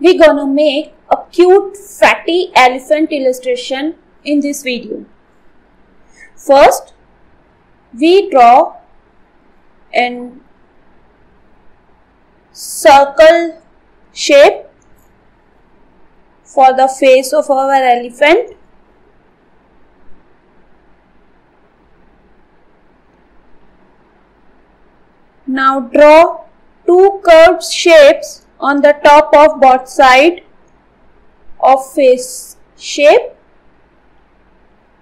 we are gonna make a cute fatty elephant illustration in this video. First, we draw an circle shape for the face of our elephant. Now draw two curved shapes on the top of both side of face shape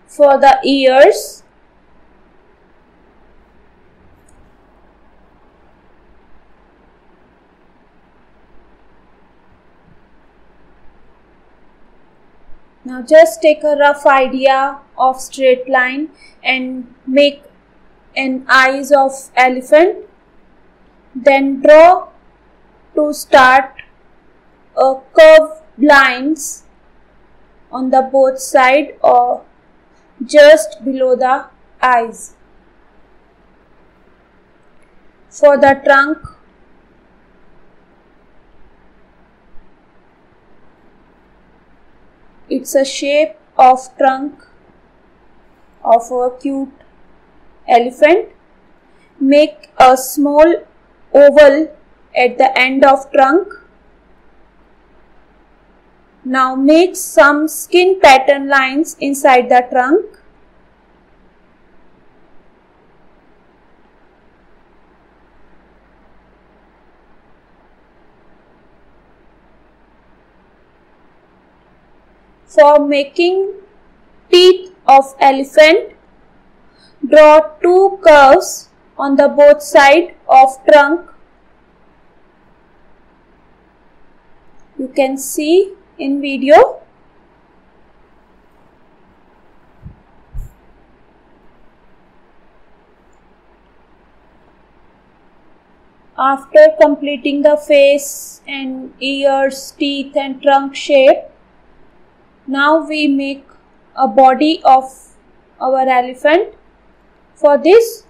for the ears Now just take a rough idea of straight line and make an eyes of elephant. Then draw to start a curved lines on the both side or just below the eyes. For the trunk it's a shape of trunk of a cute elephant make a small oval at the end of trunk now make some skin pattern lines inside the trunk For making teeth of elephant, draw two curves on the both side of trunk. You can see in video. After completing the face and ears, teeth and trunk shape, now we make a body of our elephant. For this,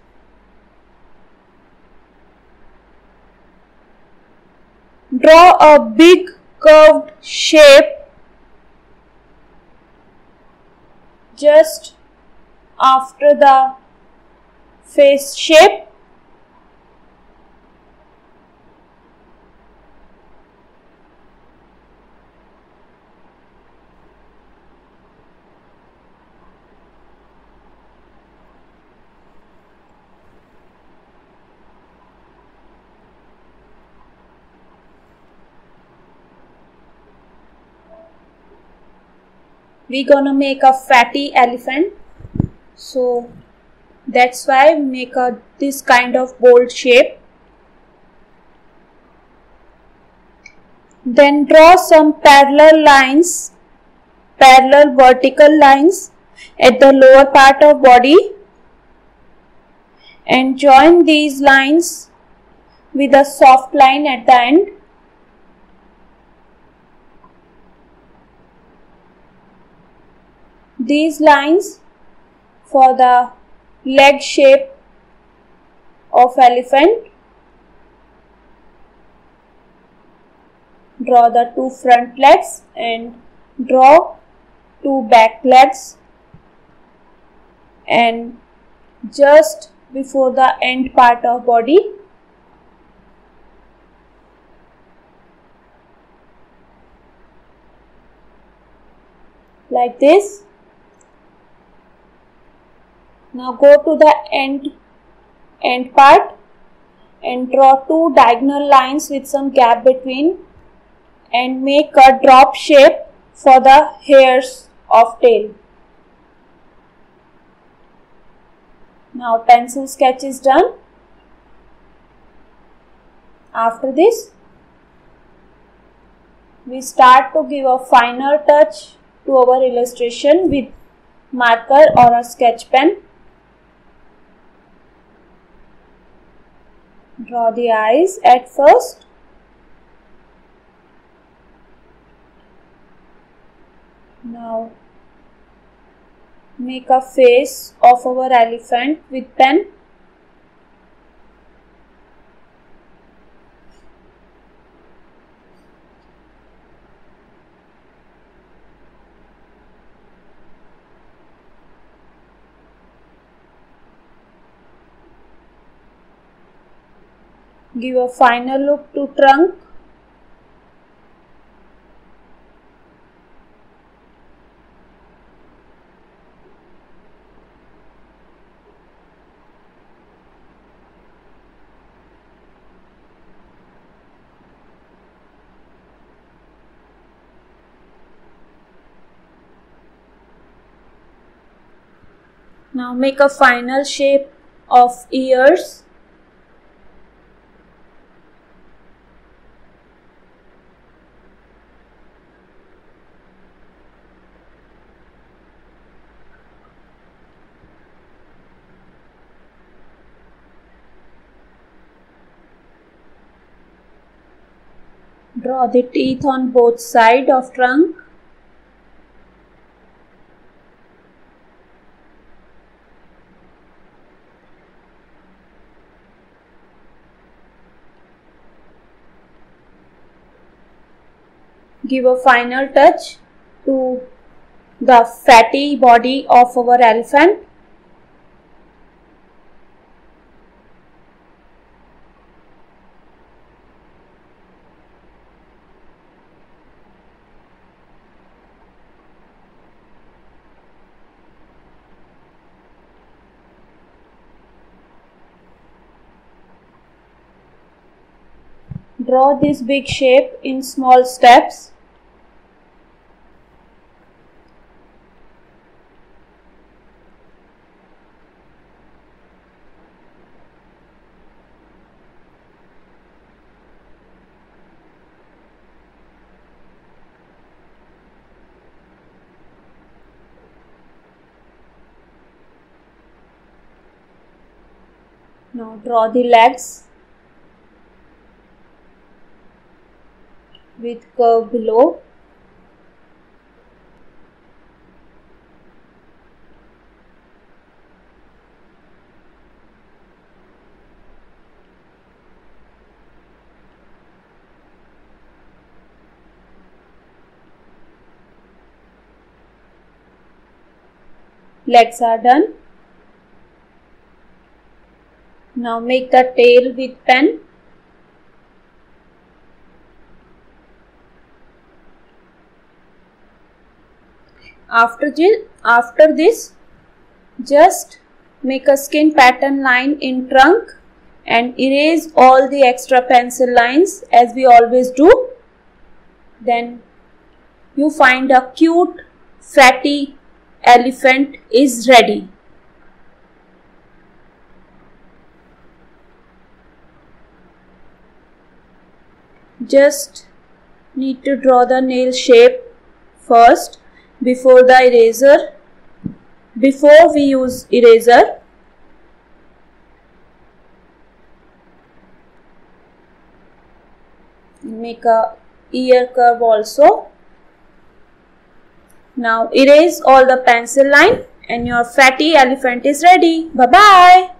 draw a big curved shape. Just after the face shape we gonna make a fatty elephant. So that's why we make a this kind of bold shape. Then draw some parallel lines parallel vertical lines at the lower part of body. And join these lines with a soft line at the end these lines for the leg shape of elephant. Draw the two front legs and draw two back legs and just before the end part of body like this now go to the end, end part and draw two diagonal lines with some gap between and make a drop shape for the hairs of tail. Now pencil sketch is done. After this, we start to give a finer touch to our illustration with marker or a sketch pen. Draw the eyes at first. Now make a face of our elephant with pen. Give a final look to trunk. Now make a final shape of ears. Draw the teeth on both side of trunk. give a final touch to the fatty body of our elephant. Draw this big shape in small steps. Now draw the legs with curve below. Legs are done. Now make the tail with pen. After this, after this, just make a skin pattern line in trunk and erase all the extra pencil lines as we always do. Then you find a cute fatty elephant is ready. just need to draw the nail shape first before the eraser before we use eraser make a ear curve also. Now erase all the pencil line and your fatty elephant is ready. Bye bye